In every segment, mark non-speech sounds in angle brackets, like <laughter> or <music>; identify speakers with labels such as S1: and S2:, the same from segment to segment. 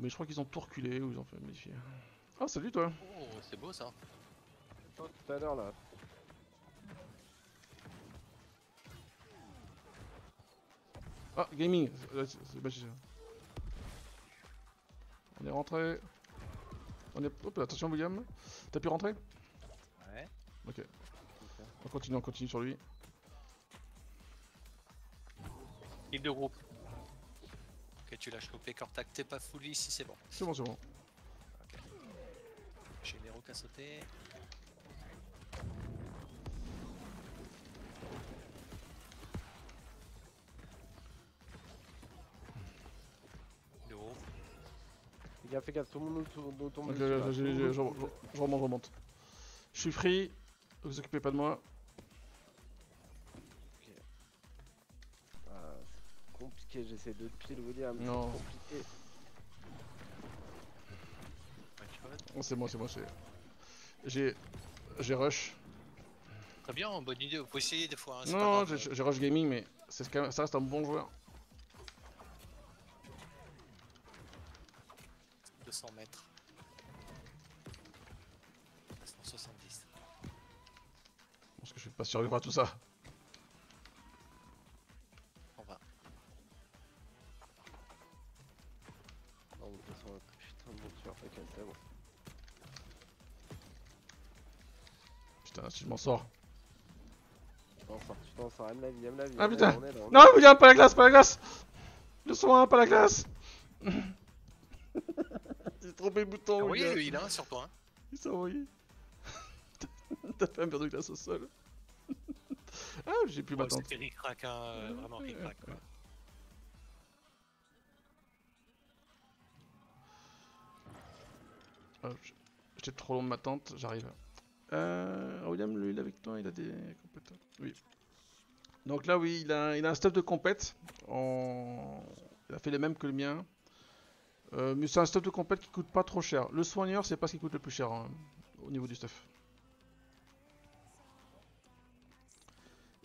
S1: Mais je crois qu'ils ont tout reculé ou ils ont fait modifier. Ah, salut toi
S2: Oh, c'est beau ça.
S3: Toi, tout à l'heure là.
S1: Ah, gaming c'est- On est rentré. On est. Hop, attention, William. T'as pu rentrer?
S2: Ouais.
S1: Ok. On continue, on continue sur lui.
S2: Kill de groupe. Tu l'as chopé. Cortac, t'es pas fully si c'est bon.
S1: C'est bon, c'est bon.
S2: J'ai une héros qui a sauté. De haut.
S3: Fais gaffe, fais gaffe, tout le monde nous tombe
S1: Ok, je remonte, je remonte. Je suis free. Vous occupez pas de moi.
S3: Compliqué, j'essaie de pile William. c'est
S1: Non.
S3: compliqué.
S1: Oh, c'est moi, c'est moi, c'est. J'ai. J'ai rush.
S2: Très bien, bonne idée. Vous pouvez essayer des fois. hein, c'est
S1: Non, non,
S2: grave.
S1: j'ai rush gaming, mais c'est quand même- ça reste un bon joueur.
S2: 200 mètres. 170.
S1: Parce que je suis pas survivre à tout ça.
S3: Ok, c'est bon.
S1: Putain, si je m'en sors.
S3: Tu t'en sors, tu t'en sors, aime la vie, aime la vie.
S1: Ah, putain.
S3: là, on est là,
S1: Non, William, pas la glace, pas la glace Le soin, pas la glace <laughs> J'ai trompé le bouton,
S2: oui, il a un sur toi. hein.
S1: Il s'est envoyé. <laughs> T'as fait un verre de glace au sol. <laughs> ah, j'ai plus ma
S2: Oh,
S1: tente.
S2: C'était ric-rac, hein, euh, vraiment ric-rac. quoi.
S1: Ah, J'étais trop long de ma tente, j'arrive. Euh, William, lui, il est avec toi, il a des compétences. Oui. Donc là, oui, il a, il a un stuff de compète. Il a fait les mêmes que le mien. Euh, mais c'est un stuff de compète qui coûte pas trop cher. Le soigneur, c'est pas ce qui coûte le plus cher hein, au niveau du stuff.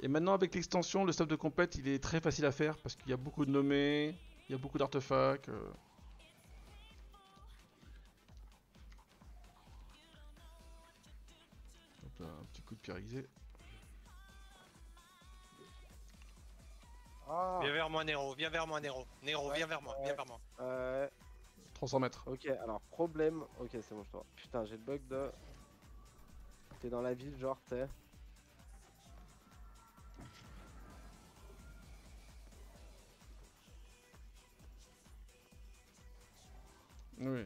S1: Et maintenant, avec l'extension, le stuff de compète, il est très facile à faire parce qu'il y a beaucoup de nommés, il y a beaucoup d'artefacts. euh. Coup de pierre aiguisé.
S3: Ah,
S2: Viens vers moi, Nero. Viens vers moi, Nero. Nero,
S3: Ouais,
S2: viens vers moi.
S3: ouais.
S2: Viens vers moi.
S3: euh,
S1: 300 mètres.
S3: ok, alors problème. Ok, c'est bon, je te vois. Putain, j'ai le bug de. T'es dans la ville, genre, t'es.
S1: Oui.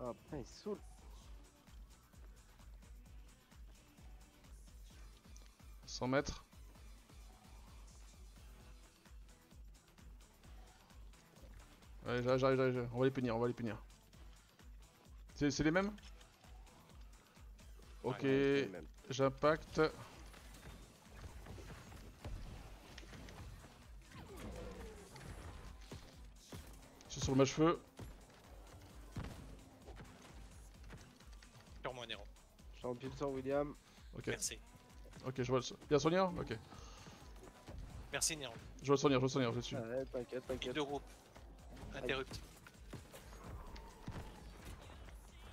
S3: Ah, putain, il saoule.
S1: « 100 mètres. Allez, j'arrive, j'arrive, j'arrive. On va les punir, on va les punir. C'est c'est les mêmes Ok,
S3: Ouais,
S1: j'impacte. Je suis sur le match-feu.
S2: Sur moi, Nero.
S3: Je suis en pile sur William.
S1: Ok,
S2: Merci.
S1: Ok, je vois le. so- Il y a soigneur Ok.
S2: Merci, Nero.
S1: Je vois le soigneur, je vois le soigneur, je suis dessus.
S3: Ouais, t'inquiète, t'inquiète.
S2: de groupe. Interrupt.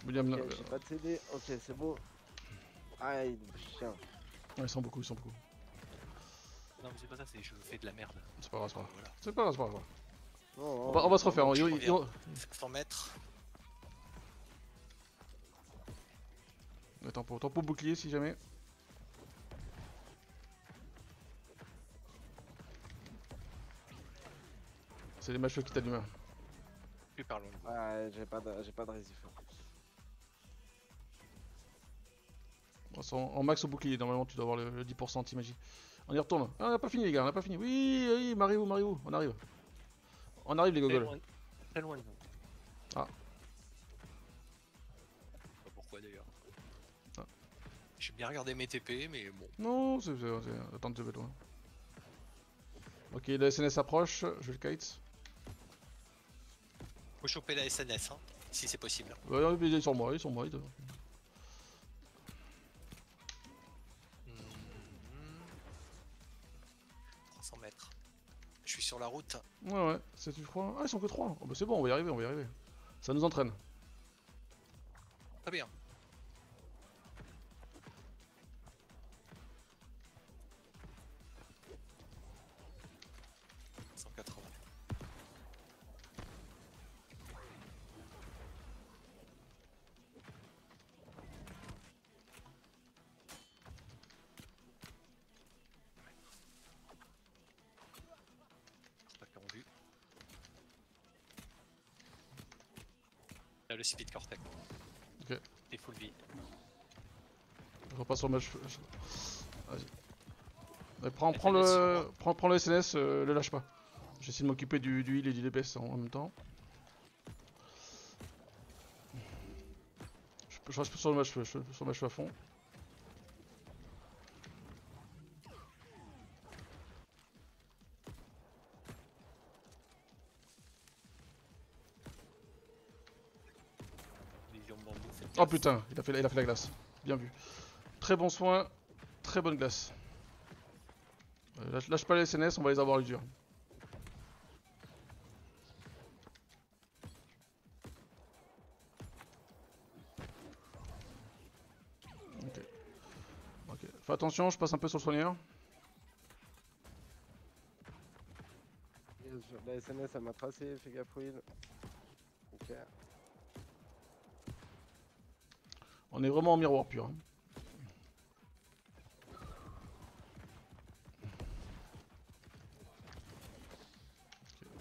S1: William,
S3: Ok,
S1: euh,
S3: j'ai pas de CD. Ok, c'est bon. Aïe, chien.
S1: ouais, ils sont beaucoup, ils sont beaucoup.
S2: Non, mais c'est pas ça, c'est je fais de la merde.
S1: C'est pas grave, c'est pas grave.
S2: Voilà.
S1: C'est pas grave, c'est pas grave.
S3: Non,
S1: On va, on va se refaire. on- ils-
S2: reviens. 100 mètres.
S1: Attends, pour, pour bouclier si jamais. C'est les machos qui t'allument.
S2: Plus par loin.
S3: Ouais, j'ai pas de, j'ai pas de résif.
S1: Bon, en, en max au bouclier, normalement tu dois avoir le, le 10% t'imagines. On y retourne. Ah, on a pas fini les gars, on a pas fini. Oui, oui, Mario, Mario, on arrive. On arrive les
S2: Très
S1: gogoles.
S2: loin, très loin de.
S1: Ah.
S2: Je sais Pas pourquoi d'ailleurs.
S1: Ah.
S2: J'ai bien regardé mes TP, mais bon.
S1: Non, c'est... Attends, tu vas loin. Ok, le SNS approche, je vais le kite.
S2: Faut choper la SNS, hein, si c'est possible.
S1: Ouais, non, il est sur moi, il est sur moi. il doit-
S2: Hmm. 300 mètres. Je suis sur la route.
S1: Ouais, ouais, c'est tu crois? Ah, ils sont que 3. Oh, bah c'est bon, on va y arriver, on va y arriver. Ça nous entraîne.
S2: Très bien. Là, le speed cortex.
S1: Ok.
S2: Et full vie.
S1: Je repasse sur ma cheveux. Vas-y. Prends, prends, le... prends, prends le SNS, euh, le lâche pas. J'essaie de m'occuper du, du heal et du DPS en, en même temps. Je, je reste sur le match je sur le match à fond. Oh putain, il a, fait, il a fait la glace. Bien vu. Très bon soin, très bonne glace. Euh, lâche, pas les SNS, on va les avoir les dur. Ok. Ok. Fais attention, je passe un peu sur le soigneur.
S3: La SNS elle m'a tracé, fais gaffe Will. Ok.
S1: On est vraiment en miroir pur. hein.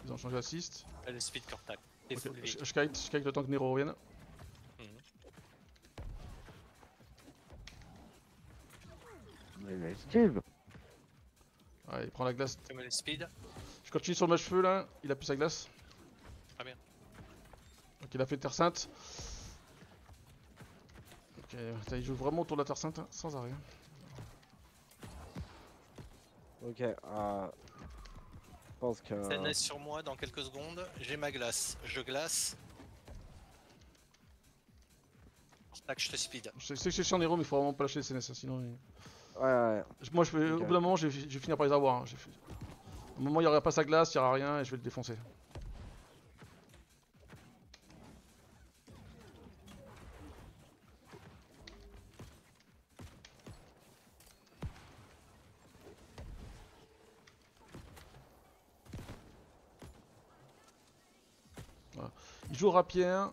S1: Ils ont changé d'assist.
S2: Là, le speed vie.
S1: Je je kite, je kite le temps que Nero revienne.
S3: Mais esquive
S1: Ouais, il prend la glace.
S2: Le speed?
S1: Je continue sur le match feu là, il a plus sa glace.
S2: Très bien.
S1: Ok, il a fait Terre Sainte. Putain, il joue vraiment autour de la Terre Sainte, hein, sans arrêt.
S3: Ok, euh... Je pense que...
S2: CNS sur moi dans quelques secondes. J'ai ma glace. Je glace. Tac, je te speed.
S1: Je sais que c'est chiant Nero, mais il faut vraiment pas lâcher les CNS, hein, sinon. il-
S3: Ouais, ouais.
S1: Moi, je vais, au bout d'un moment, je vais, je vais finir par les avoir. hein, Au moment où il n'y aura pas sa glace, il n'y aura rien et je vais le défoncer. Voilà. Il joue rapière,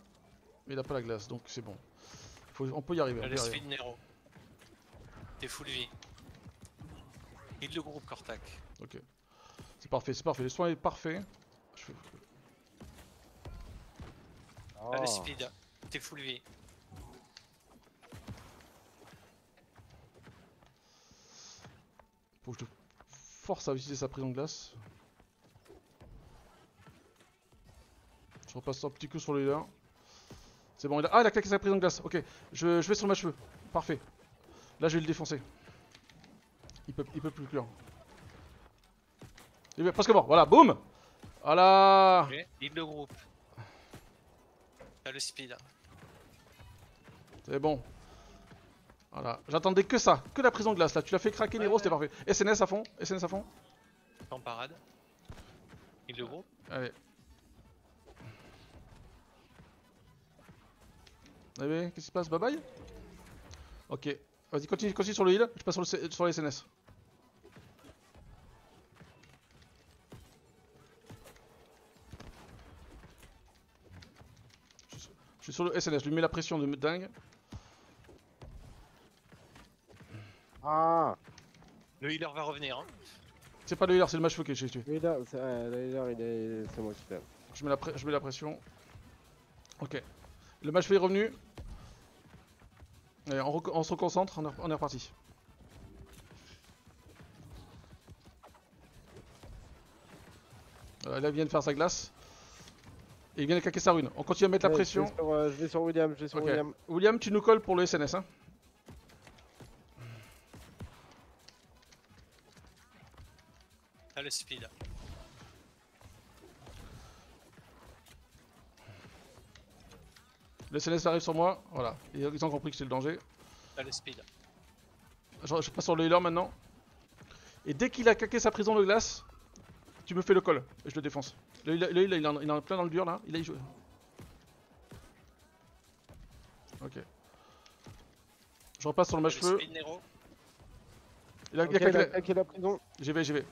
S1: mais il n'a pas la glace, donc c'est bon. Faut- on peut y arriver. arriver.
S2: speed Nero. T'es full vie. Il le groupe Cortac.
S1: Ok. C'est parfait, c'est parfait. Le soin est parfait. Je
S3: Oh.
S2: Le speed. T'es full vie.
S1: Faut que je le force à utiliser sa prison de glace. Je repasse un petit coup sur le leader. C'est bon, il a... Ah, il a claqué sa prison de glace. Ok, je, je vais sur ma cheveux. Parfait. Là, je vais le défoncer. Il peut, il peut plus clore. Il est presque mort. Voilà, boum Voilà.
S2: Il le groupe. Là, le speed.
S1: C'est bon. Voilà, j'attendais que ça, que la prison de glace là. Tu l'as fait craquer,
S2: Ouais,
S1: Nero,
S2: ouais.
S1: c'était parfait. SNS à fond, SNS à fond.
S2: En parade. Il le groupe.
S1: Allez. Allez, qu'est-ce qui se passe? Bye bye Ok. Vas-y, continue, continue sur le heal. Je passe sur, le, sur les SNS. Je suis- sur le SNS, je lui mets la pression de dingue.
S3: Ah
S2: Le healer va revenir. Hein.
S1: C'est pas le healer, c'est le match que j'ai tué.
S3: Le healer, c'est moi qui t'aime.
S1: Je mets, la pre- je mets la pression. Ok. Le match feu est revenu. Allez, on, se reconcentre, on est, on est reparti. Voilà, là, il vient de faire sa glace. Et il vient de claquer sa rune. On continue à mettre la pression.
S3: Je vais sur, euh, je vais sur William, je vais sur. William.
S1: William, tu nous colles pour le SNS. Hein
S2: le speed.
S1: Le SNS arrive sur moi. Voilà. Ils ont compris que c'est le danger.
S2: Le speed.
S1: Je, je passe sur le healer maintenant. Et dès qu'il a claqué sa prison de glace, Tu me fais le call et je le défonce. Là, il, il, il en, il en a plein dans le dur là. Il a y joué. Ok. Je repasse sur le match feu. Il a, il a la
S3: prison.
S1: J'y vais, j'y vais.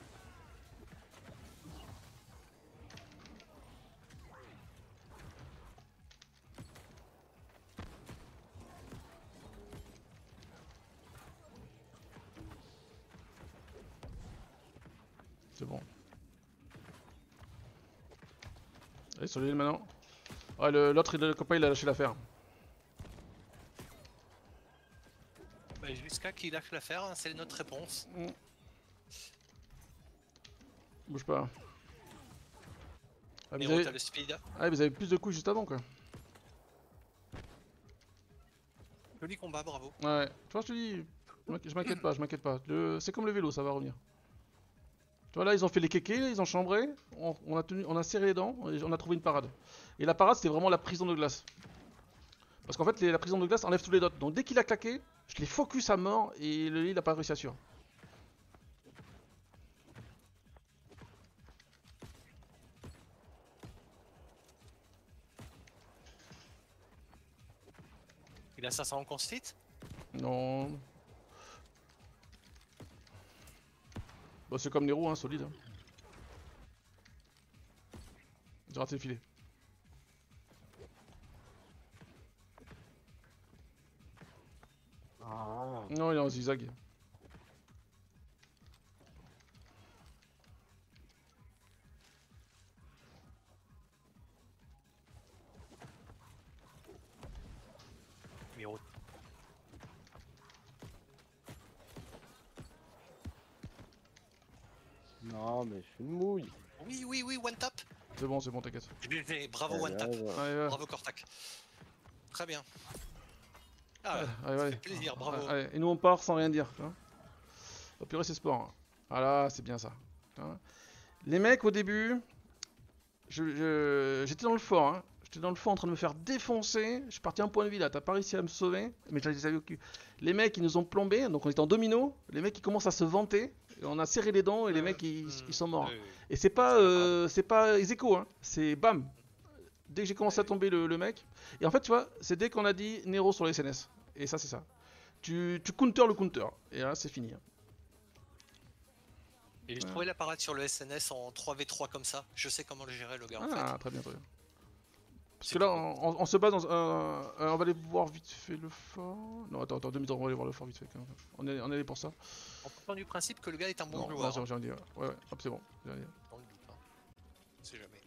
S1: Sur l'île maintenant. Ouais, l'autre, il- le copain, il a lâché l'affaire.
S2: Bah, Jusqu'à qu'il lâche l'affaire, hein, c'est notre réponse.
S1: Bouge pas. Ah, vous,
S2: Nero,
S1: avez...
S2: t'as le speed.
S1: ah, vous avez plus de coups juste avant quoi.
S2: Joli combat, bravo.
S1: Ouais, tu vois, je te dis, je m'inqui- je m'inquiète pas, je m'inquiète pas. Le- C'est comme le vélo, ça va revenir. Tu vois, là, ils ont fait les kékés, ils ont chambré, on, on a, tenu, on a serré les dents, et on a trouvé une parade. Et la parade, c'était vraiment la prison de glace. Parce qu'en fait, les- la prison de glace enlève tous les dots. Donc dès qu'il a claqué, je l'ai focus à mort, et le il a pas réussi à suivre.
S2: Il a 500 en constit
S1: Non. Bon, c'est comme Nero, hein, solide. hein. J'ai raté le filet.
S3: Ah.
S1: Non, il est en zigzag.
S2: Nero.
S3: Mais je suis une mouille.
S2: Oui, oui, oui, one tap.
S1: C'est bon, c'est bon, t'inquiète.
S2: GG, Bravo, one tap. Bravo, Cortac. Très bien. Ah,
S1: Allez,
S2: ça
S1: allez,
S2: fait
S1: allez.
S2: plaisir, bravo.
S1: Allez, et nous on part sans rien dire. vois. Au pire, c'est sport. hein. Voilà, c'est bien ça. Les mecs, au début, je- je- j'étais dans le fort. hein. J'étais dans le fort en train de me faire défoncer. Je suis parti un point de vie là. T'as pas réussi à me sauver. Mais je les avais au cul. Les mecs, ils nous ont plombé. Donc on était en domino. Les mecs, ils commencent à se vanter. On a serré les dents et les mecs, ils, ils sont morts.
S2: Euh,
S1: Et c'est pas, euh, c'est pas Ezeko, hein. c'est bam. Dès que j'ai commencé à tomber le, le mec. Et en fait, tu vois, c'est dès qu'on a dit Nero sur les SNS. Et ça, c'est ça. Tu, tu counter le counter. Et là, c'est fini. hein.
S2: Et j'ai trouvé la parade sur le SNS en 3v3 comme ça. Je sais comment le gérer, le gars, en
S1: Ah,
S2: fait.
S1: très bien, très bien. Parce que là, on, on- on se base dans. un- euh, on va aller voir vite fait le fort. Non, attends, attends, deux minutes, on va aller voir le fort vite fait. quand même. On est, on est allé pour ça.
S2: En partant du principe que le gars est un bon
S1: non,
S2: joueur.
S1: là, j'ai envie de dire. Ouais, ouais, hop, c'est bon. j'ai envie de dire.
S2: Le doute, hein. On sait jamais.